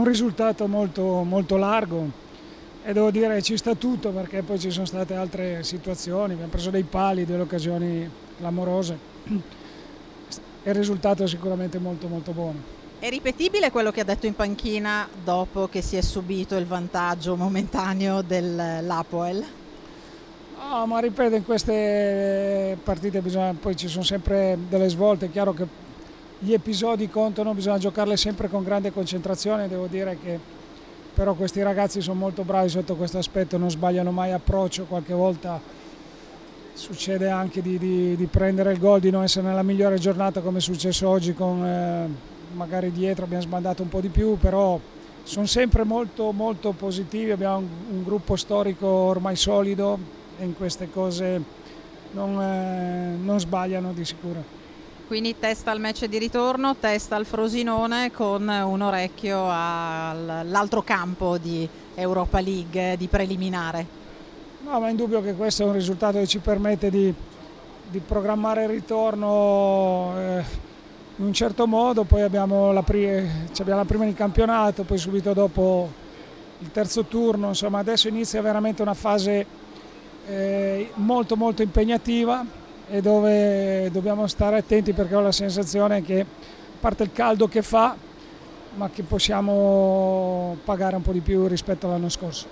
Un risultato molto, molto largo e devo dire ci sta tutto perché poi ci sono state altre situazioni, abbiamo preso dei pali, delle occasioni clamorose il risultato è sicuramente molto molto buono. È ripetibile quello che ha detto in panchina dopo che si è subito il vantaggio momentaneo dell'Apoel? No, ma ripeto, in queste partite bisogna, poi ci sono sempre delle svolte, è chiaro che gli episodi contano, bisogna giocarle sempre con grande concentrazione, devo dire che però questi ragazzi sono molto bravi sotto questo aspetto, non sbagliano mai approccio, qualche volta succede anche di, di, di, prendere il gol, di non essere nella migliore giornata come è successo oggi con eh, magari dietro abbiamo sbandato un po' di più, però sono sempre molto, molto positivi, abbiamo un, un gruppo storico ormai solido e in queste cose non, eh, non sbagliano di sicuro. Quindi testa al match di ritorno, testa al Frosinone con un orecchio all'altro campo di Europa League di preliminare. No, ma è indubbio che questo è un risultato che ci permette di, di programmare il ritorno eh, in un certo modo, poi abbiamo la, abbiamo la prima di campionato, poi subito dopo il terzo turno, insomma adesso inizia veramente una fase eh, molto molto impegnativa e dove dobbiamo stare attenti perché ho la sensazione che, a parte il caldo che fa, ma che possiamo pagare un po' di più rispetto all'anno scorso.